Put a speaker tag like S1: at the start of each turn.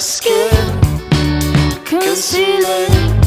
S1: skin, concealing, it.